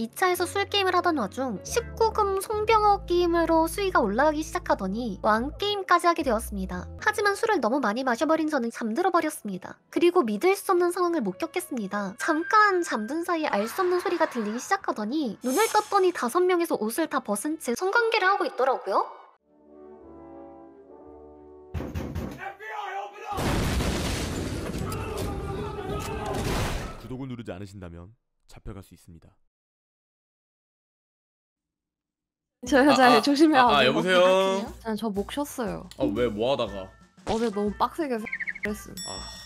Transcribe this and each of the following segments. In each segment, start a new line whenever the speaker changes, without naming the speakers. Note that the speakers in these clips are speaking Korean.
2차에서 술게임을 하던 와중 19금 송병호 게임으로 수위가 올라가기 시작하더니 왕게임까지 하게 되었습니다. 하지만 술을 너무 많이 마셔버린 저는 잠들어 버렸습니다. 그리고 믿을 수 없는 상황을 목격했습니다. 잠깐 잠든 사이에 알 수 없는 소리가 들리기 시작하더니 눈을 떴더니 다섯 명에서 옷을 다 벗은 채 성관계를 하고 있더라고요.
구독을 누르지 않으신다면 잡혀갈 수 있습니다.
저 여자
아, 아,
조심해야
아, 아. 여보세요?
저목 쉬었어요.
아왜 뭐하다가?
어제 너무 빡세게 스트레스.
아.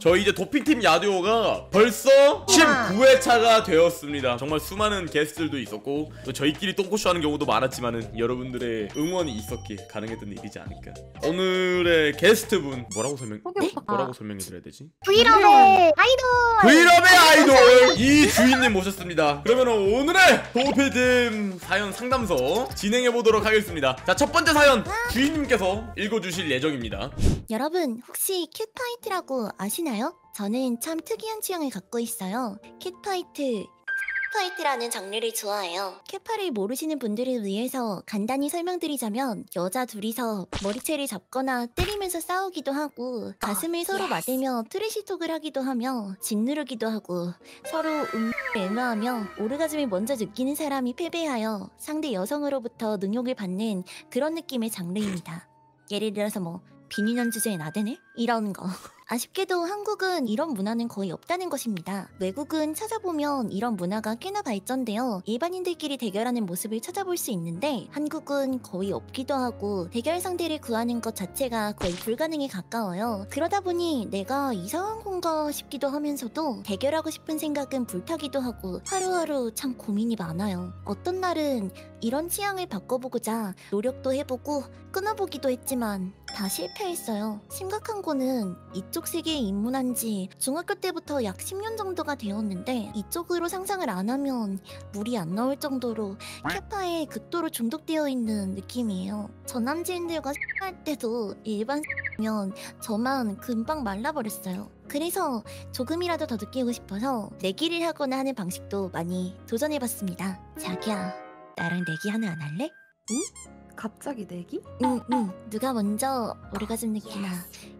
저 이제 도핑팀 야디오가 벌써 19회차가 되었습니다. 정말 수많은 게스트들도 있었고 또 저희끼리 똥꼬쇼 하는 경우도 많았지만은 여러분들의 응원이 있었기에 가능했던 일이지 않을까. 오늘의 게스트분 뭐라고 설명
소개 부탁.
뭐라고 설명해 드려야 되지?
브이로그의 아이돌!
브이럽의 아이돌 이 주인님 모셨습니다. 그러면 오늘의 도피팀 사연 상담소 진행해 보도록 하겠습니다. 자 첫 번째 사연 주인님께서 읽어주실 예정입니다.
여러분 혹시 catfight라고 아시나요? 저는 참 특이한 취향을 갖고 있어요. catfight. Fight라는 장르를 좋아해요. 캣파를 모르시는 분들을 위해서 간단히 설명드리자면 여자 둘이서 머리채를 잡거나 때리면서 싸우기도 하고 가슴을 서로 맞대며 trash talk을 하기도 하며 짓누르기도 하고 서로 음을 애마하며 오르가즘을 먼저 느끼는 사람이 패배하여 상대 여성으로부터 능욕을 받는 그런 느낌의 장르입니다. 예를 들어서 뭐 비니년 주제에 나대네? 이런 거. 아쉽게도 한국은 이런 문화는 거의 없다는 것입니다. 외국은 찾아보면 이런 문화가 꽤나 발전되어 일반인들끼리 대결하는 모습을 찾아볼 수 있는데 한국은 거의 없기도 하고 대결 상대를 구하는 것 자체가 거의 불가능에 가까워요. 그러다 보니 내가 이상한 건가 싶기도 하면서도 대결하고 싶은 생각은 불타기도 하고 하루하루 참 고민이 많아요. 어떤 날은 이런 취향을 바꿔보고자 노력도 해보고 끊어보기도 했지만 다 실패했어요. 심각한 거는 이쪽 세계에 입문한 지 중학교 때부터 약 10년 정도가 되었는데 이쪽으로 상상을 안 하면 물이 안 나올 정도로 캐파에 극도로 중독되어 있는 느낌이에요. 전 남친들과 할 때도 일반 면 저만 금방 말라버렸어요. 그래서 조금이라도 더 느끼고 싶어서 내기를 하거나 하는 방식도 많이 도전해봤습니다. 자기야, 나랑 내기 하나 안 할래?
갑자기 내기?
응, 응. 누가 먼저 오르가즘 느끼나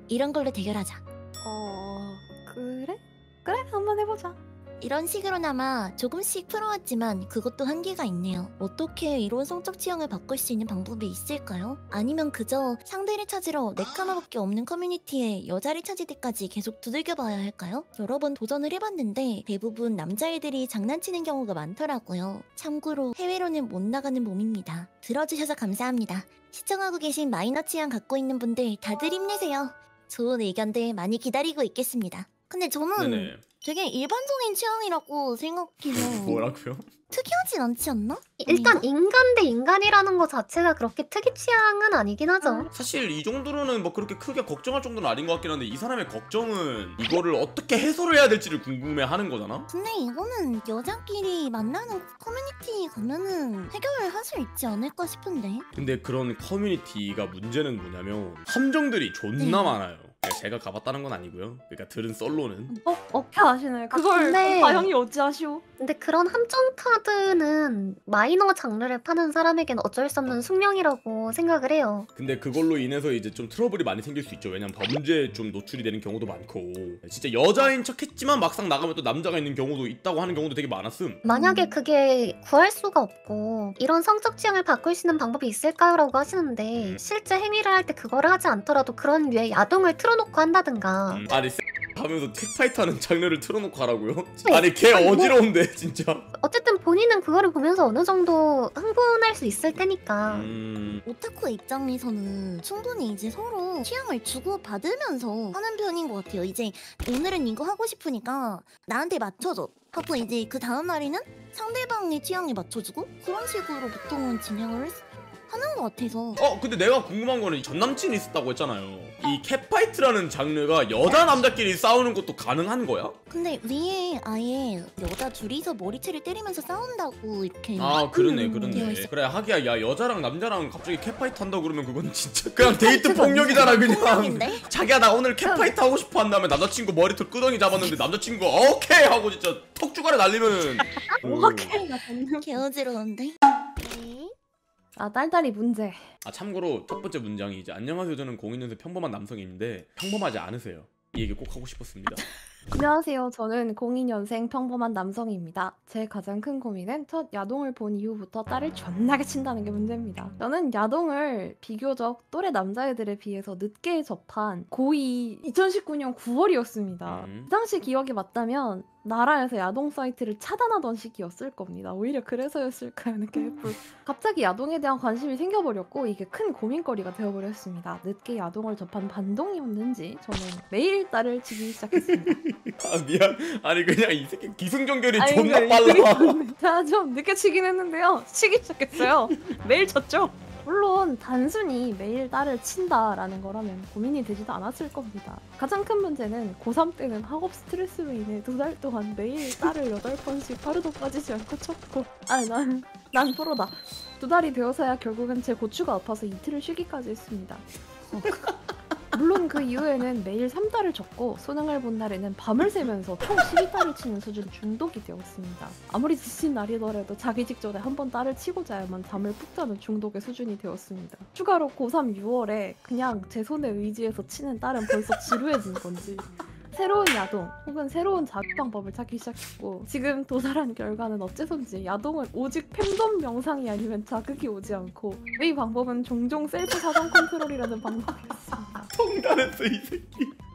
이런 걸로 대결하자.
어 그래? 그래 한번 해보자.
이런 식으로나마 조금씩 풀어왔지만 그것도 한계가 있네요. 어떻게 이런 성적 취향을 바꿀 수 있는 방법이 있을까요? 아니면 그저 상대를 찾으러 네카마밖에 없는 커뮤니티에 여자를 찾을 때까지 계속 두들겨봐야 할까요? 여러 번 도전을 해봤는데 대부분 남자애들이 장난치는 경우가 많더라고요. 참고로 해외로는 못 나가는 몸입니다. 들어주셔서 감사합니다. 시청하고 계신 마이너 취향 갖고 있는 분들 다들 힘내세요. 좋은 의견들 많이 기다리고 있겠습니다. 근데 저는
네네.
되게 일반적인 취향이라고 생각해요.
뭐라고요?
특이하진 않지 않나?
일단 인간 대 인간이라는 것 자체가 그렇게 특이 취향은 아니긴 하죠.
사실 이 정도로는 뭐 그렇게 크게 걱정할 정도는 아닌 것 같긴 한데 이 사람의 걱정은 이거를 어떻게 해소를 해야 될지를 궁금해하는 거잖아.
근데 이거는 여자끼리 만나는 커뮤니티 가면은 해결을 할 수 있지 않을까 싶은데.
근데 그런 커뮤니티가 문제는 뭐냐면 함정들이 존나
네.
많아요. 제가 가봤다는 건 아니고요. 그러니까 들은 썰로는
어 어떻게 아시나요? 그걸
근데-
과형이 어찌하시오?
근데 그런 함정 카드는 마이너 장르를 파는 사람에게는 어쩔 수 없는 숙명이라고 생각을 해요.
근데 그걸로 인해서 이제 좀 트러블이 많이 생길 수 있죠. 왜냐면 범죄에 좀 노출이 되는 경우도 많고 진짜 여자인 척했지만 막상 나가면 또 남자가 있는 경우도 있다고 하는 경우도 되게 많았음.
만약에
음.
그게 구할 수가 없고 이런 성적 취향을 바꿀 수 있는 방법이 있을까요? 라고 하시는데
음.
실제 행위를 할 때 그거를 하지 않더라도 그런 류의 야동을 틀어 놓고 한다든가
음, 아니 쎄 하면서 텍파이터는 장르를 틀어놓고 하라고요?
네.
아니 걔
아니, 뭐-
어지러운데 진짜.
어쨌든 본인은 그거를 보면서 어느 정도 흥분할 수 있을 테니까
음,
오타쿠 입장에서는 충분히 이제 서로 취향을 주고 받으면서 하는 편인 것 같아요. 이제 오늘은 이거 하고 싶으니까 나한테 맞춰줘. 하고 이제 그 다음 날에는 상대방의 취향에 맞춰주고 그런 식으로 보통은 진행을 했- 하는 것 같아서
어 근데 내가 궁금한 거는 전 남친이 있었다고 했잖아요. 이 catfight라는 장르가 여자 남자끼리 싸우는 것도 가능한 거야?
근데 위에 아예 여자 둘이서 머리채를 때리면서 싸운다고 이렇게
아 그러네
음,
그러네. 그래 하기야 야 여자랑 남자랑 갑자기 catfight 한다 그러면 그건 진짜 그냥 데이트 폭력이잖아 그냥? 자기야 나 오늘 catfight 하고 싶어 한 다음에 남자친구 머리털 끄덩이 잡았는데 남자친구가 오케이 하고 진짜 턱주가리 날리면은
오케이가 됐네.
개어지러운데?
네.
아 딸딸이 문제.
아 참고로 첫 번째 문장이 이제 안녕하세요 저는 02년생 평범한 남성인데 평범하지 않으세요 이 얘기 꼭 하고 싶었습니다
안녕하세요. 저는 02년생 평범한 남성입니다. 제 가장 큰 고민은 첫 야동을 본 이후부터 딸을 존나게 친다는 게 문제입니다. 저는 야동을 비교적 또래 남자애들에 비해서 늦게 접한 고2 2019년 9월이었습니다.
음.
그 당시 기억이 맞다면 나라에서 야동 사이트를 차단하던 시기였을 겁니다. 오히려 그래서였을까 하는 개뿔. 갑자기 야동에 대한 관심이 생겨버렸고 이게 큰 고민거리가 되어버렸습니다. 늦게 야동을 접한 반동이었는지 저는 매일 딸을 치기 시작했습니다.
아 미안 아니 그냥 이 새끼 기승전결이
아니,
존나
그-
빨라
제가 좀 늦게 치긴 했는데요. 치기 시작했어요. 매일 쳤죠. 물론 단순히 매일 딸을 친다라는 거라면 고민이 되지도 않았을 겁니다. 가장 큰 문제는 고3 때는 학업 스트레스로 인해 두 달 동안 매일 딸을 여덟 번씩 하루도 빠지지 않고 쳤고 아니 난, 난 프로다. 두 달이 되어서야 결국은 제 고추가 아파서 이틀을 쉬기까지 했습니다. 어, 물론 그 이후에는 매일 3달을 쳤고 수능을 본 날에는 밤을 새면서 총 12달을 치는 수준 중독이 되었습니다. 아무리 지친 날이더라도 자기 직전에 한 번 딸을 치고 자야만 잠을 푹 자는 중독의 수준이 되었습니다. 추가로 고3 6월에 그냥 제 손에 의지해서 치는 딸은 벌써 지루해진 건지 새로운 야동 혹은 새로운 자극 방법을 찾기 시작했고 지금 도달한 결과는 어째선지 야동은 오직 팬덤 명상이 아니면 자극이 오지 않고 이 방법은 종종 셀프 사전 컨트롤이라는 방법이었습니다.
통달했어 이 새끼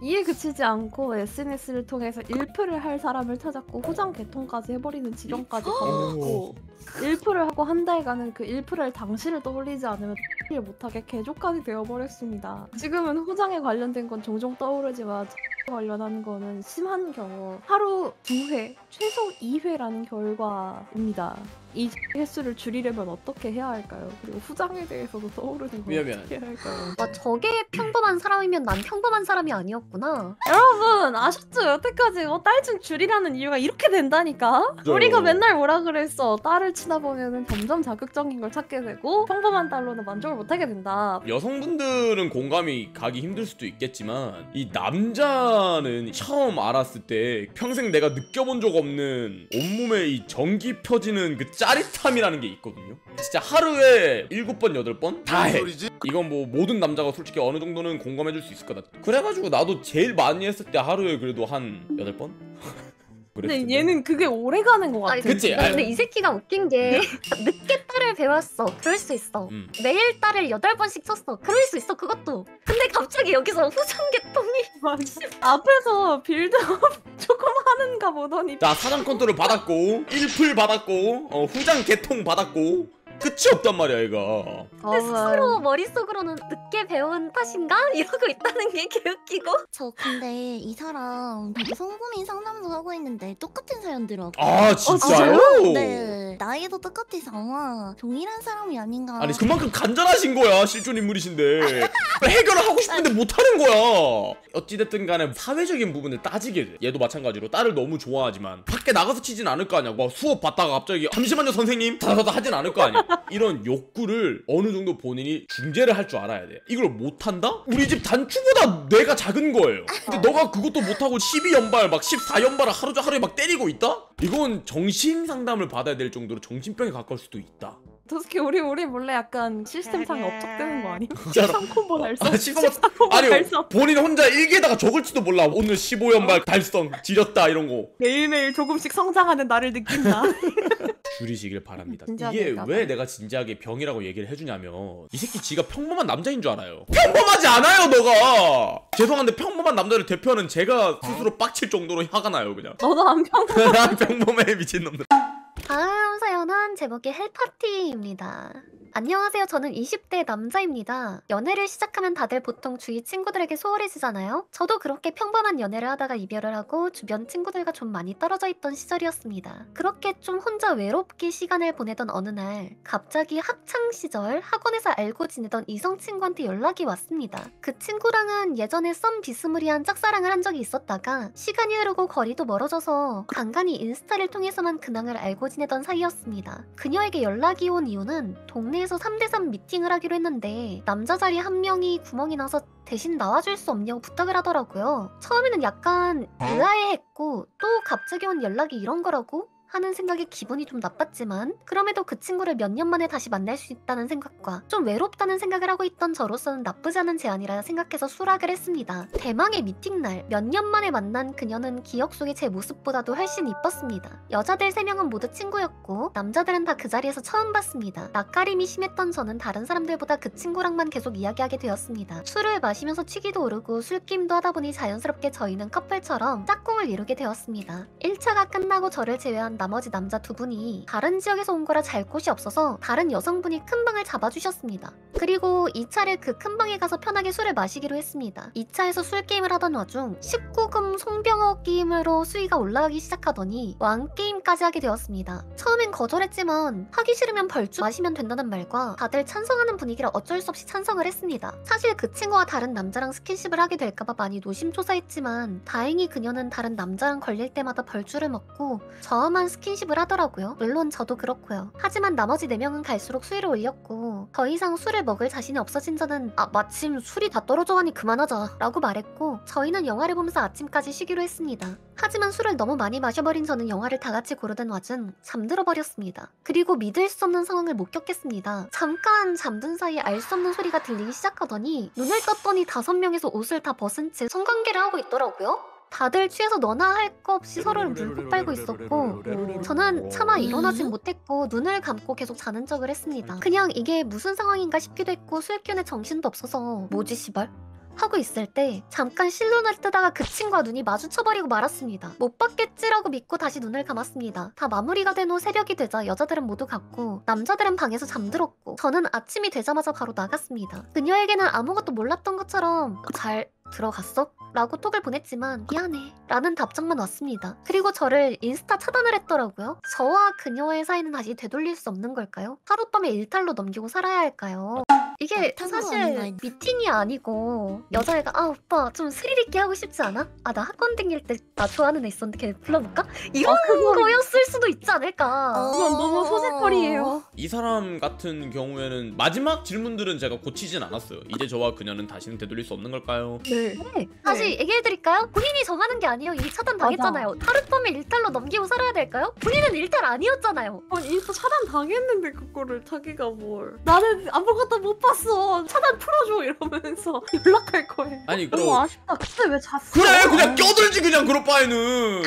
이에 그치지 않고 SNS를 통해서 일프를 할 사람을 찾았고 후장 개통까지 해버리는 지경까지 거듭했고 일프를 하고 한 달간은 그 일프를 당시를 떠올리지 않으면 를 못하게 개조까지 되어버렸습니다. 지금은 후장에 관련된 건 종종 떠오르지만 관련한 거는 심한 경우 하루 두 회, 최소 2회라는 결과입니다. 이 횟수를 줄이려면 어떻게 해야 할까요? 그리고 후장에 대해서도 떠오르는 건
미안, 미안.
어떻게 해야 할까요?
와 저게 평 범한 사람이면 난 평범한 사람이 아니었구나.
여러분 아셨죠? 여태까지 어, 딸좀 줄이라는 이유가 이렇게 된다니까?
맞아요.
우리가 맨날 뭐라 그랬어 딸을 치다 보면은 점점 자극적인 걸 찾게 되고 평범한 딸로는 만족을 못하게 된다
여성분들은 공감이 가기 힘들 수도 있겠지만 이 남자는 처음 알았을 때 평생 내가 느껴본 적 없는 온몸에 이 전기 펴지는 그 짜릿함이라는 게 있거든요 진짜 하루에 7번 8번 다해 이건 뭐 모든 남자가 솔직히 어느 정도는 공감해줄 수 있을 거다 그래가지고 나도 제일 많이 했을 때 하루에 그래도 한 8번?
근데 얘는 그게 오래 가는 것 같아
아니,
그치?
근데 이 새끼가 웃긴 게 늦게 딸을 배웠어. 그럴 수 있어.
음.
매일 딸을 여덟 번씩 쳤어. 그럴 수 있어. 그것도. 근데 갑자기 여기서 후장개통이
앞에서 빌드업 조금 하는가 보더니
자 사정 컨트롤 받았고 1풀 받았고 어, 후장 개통 받았고 끝이 없단 말이야 얘가.
근데 스스로 머릿속으로는 늦게 배운 탓인가? 이러고 있다는 게 개웃기고.
저 근데 이 사람 되게 성고민 상담도 하고 있는데 똑같은 사연들어.
아 진짜요?
네. 나이도 똑같아서 아마 동일한 사람이 아닌가.
아니 그만큼 간절하신 거야 실존 인물이신데. 해결을 하고 싶은데 못하는 거야. 어찌됐든 간에 사회적인 부분을 따지게 돼. 얘도 마찬가지로 딸을 너무 좋아하지만 밖에 나가서 치진 않을 거 아니야. 막 수업 받다가 갑자기 잠시만요 선생님. 다다다 하진 않을 거 아니야 이런 욕구를 어느 정도 본인이 중재를 할 줄 알아야 돼 이걸 못한다? 우리 집 단추보다 뇌가 작은 거예요 근데 너가 그것도 못하고 12연발 막 14연발을 하루 종 하루에 막 때리고 있다? 이건 정신 상담을 받아야 될 정도로 정신병에 가까울 수도 있다
어떻게 우리 우리 몰래 약간 시스템상에 업적되는 거 아니?
진짜로.
13콤보 달성.
아, 13콤보
14콤보
아니
달성.
본인 혼자 일기에다가 적을지도 몰라. 오늘 15연발 달성 지렸다 이런 거.
매일매일 조금씩 성장하는 나를 느낀다.
줄이시길 바랍니다. 이게. 왜 내가 진지하게 병이라고 얘기를 해주냐면 이 새끼 지가 평범한 남자인 줄 알아요. 평범하지 않아요 너가! 죄송한데 평범한 남자를 대표하는 제가 스스로 빡칠 정도로 화가 나요 그냥.
너도 안 평.
난 평범해 미친놈들.
다 음 사연은 제목이 헬파티입니다. 안녕하세요. 저는 20대 남자입니다. 연애를 시작하면 다들 보통 주위 친구들에게 소홀해지잖아요. 저도 그렇게 평범한 연애를 하다가 이별을 하고 주변 친구들과 좀 많이 떨어져 있던 시절이었습니다. 그렇게 좀 혼자 외롭게 시간을 보내던 어느 날 갑자기 학창 시절 학원에서 알고 지내던 이성 친구한테 연락이 왔습니다. 그 친구랑은 예전에 썸 비스무리한 짝사랑을 한 적이 있었다가 시간이 흐르고 거리도 멀어져서 간간히 인스타를 통해서만 근황을 알고 지내던 사이였습니다. 그녀에게 연락이 온 이유는 동네 에서 3대3 미팅을 하기로 했는데 남자 자리 한 명이 구멍이 나서 대신 나와줄 수 없냐고 부탁을 하더라고요. 처음에는 약간 의아해했고 또 갑자기 온 연락이 이런 거라고? 하는 생각에 기분이 좀 나빴지만 그럼에도 그 친구를 몇 년 만에 다시 만날 수 있다는 생각과 좀 외롭다는 생각을 하고 있던 저로서는 나쁘지 않은 제안이라 생각해서 수락을 했습니다. 대망의 미팅날 몇 년 만에 만난 그녀는 기억 속의 제 모습보다도 훨씬 이뻤습니다. 여자들 3명은 모두 친구였고 남자들은 다 그 자리에서 처음 봤습니다. 낯가림이 심했던 저는 다른 사람들보다 그 친구랑만 계속 이야기하게 되었습니다. 술을 마시면서 취기도 오르고 술김도 하다 보니 자연스럽게 저희는 커플처럼 짝꿍을 이루게 되었습니다. 1차가 끝나고 저를 제외한 나머지 남자 두 분이 다른 지역에서 온 거라 잘 곳이 없어서 다른 여성분이 큰 방을 잡아주셨습니다. 그리고 2차를 그 큰 방에 가서 편하게 술을 마시기로 했습니다. 2차에서 술 게임을 하던 와중 19금 손병호 게임으로 수위가 올라가기 시작하더니 왕 게임까지 하게 되었습니다. 처음엔 거절했지만 하기 싫으면 벌주 마시면 된다는 말과 다들 찬성하는 분위기라 어쩔 수 없이 찬성을 했습니다. 사실 그 친구와 다른 남자랑 스킨십을 하게 될까봐 많이 노심초사했지만 다행히 그녀는 다른 남자랑 걸릴 때마다 벌주를 먹고 저만 스킨십을 하더라고요. 물론 저도 그렇고요. 하지만 나머지 4명은 갈수록 수위를 올렸고 더 이상 술을 먹을 자신이 없어진 저는 아 마침 술이 다 떨어져 가니 그만하자 라고 말했고 저희는 영화를 보면서 아침까지 쉬기로 했습니다. 하지만 술을 너무 많이 마셔버린 저는 영화를 다 같이 고르던 와중 잠들어 버렸습니다. 그리고 믿을 수 없는 상황을 목격했습니다. 잠깐 잠든 사이에 알 수 없는 소리가 들리기 시작하더니 눈을 떴더니 다섯 명에서 옷을 다 벗은 채 성관계를 하고 있더라고요. 다들 취해서 너나 할 거 없이 서로를 물고 빨고 있었고 저는 차마 일어나진 못했고 눈을 감고 계속 자는 척을 했습니다. 그냥 이게 무슨 상황인가 싶기도 했고 술기운에 정신도 없어서 뭐지 시발? 하고 있을 때 잠깐 실눈을 뜨다가 그 친구와 눈이 마주쳐버리고 말았습니다. 못 봤겠지라고 믿고 다시 눈을 감았습니다. 다 마무리가 된 후 새벽이 되자 여자들은 모두 갔고 남자들은 방에서 잠들었고 저는 아침이 되자마자 바로 나갔습니다. 그녀에게는 아무것도 몰랐던 것처럼 잘 들어갔어? 라고 톡을 보냈지만 미안해 라는 답장만 왔습니다. 그리고 저를 인스타 차단을 했더라고요. 저와 그녀의 사이는 다시 되돌릴 수 없는 걸까요? 하룻밤에 일탈로 넘기고 살아야 할까요? 이게 사실
아닌가?
미팅이 아니고 여자애가 아 오빠 좀 스릴 있게 하고 싶지 않아? 아 나 학원 다닐 때나 좋아하는 애 있었는데 걔 불러볼까? 이런
그건-
거였을 수도 있지 않을까?
그건 너무 소재거리예요.
이 사람 같은 경우에는 마지막 질문들은 제가 고치진 않았어요. 이제 저와 그녀는 다시는 되돌릴 수 없는 걸까요?
네.
네. 다시 얘기해드릴까요? 본인이 정하는 게 아니에요. 이미 차단 당했잖아요. 하룻밤에 일탈로 넘기고 살아야 될까요? 본인은 일탈 아니었잖아요.
아니 인스타 차단 당했는데 그거를 자기가 뭘 나는 아무것도 못 봤어. 차단 풀어줘 이러면서 연락할 거예요.
아니
너무
그럼
아쉽다. 그때 왜 잤어?
그래 그냥 껴들지 그냥 그럴 바에는.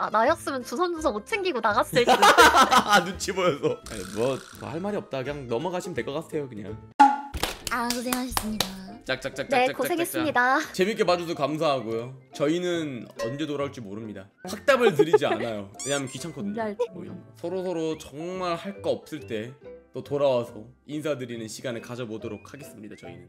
아, 나였으면 주섬주섬 옷 챙기고 나갔을 지
눈치 보여서. 뭐할 말이 없다. 그냥 넘어가시면 될 것 같아요 그냥.
아 고생하셨습니다.
짝짝짝짝짝
네, 고생했습니다.
재밌게 봐줘서 감사하고요. 저희는 언제 돌아올지 모릅니다. 확답을 드리지 않아요. 왜냐면 귀찮거든요.
언제 할지
오히려. 서로서로 정말 할 거 없을 때 또 돌아와서 인사드리는 시간을 가져보도록 하겠습니다 저희는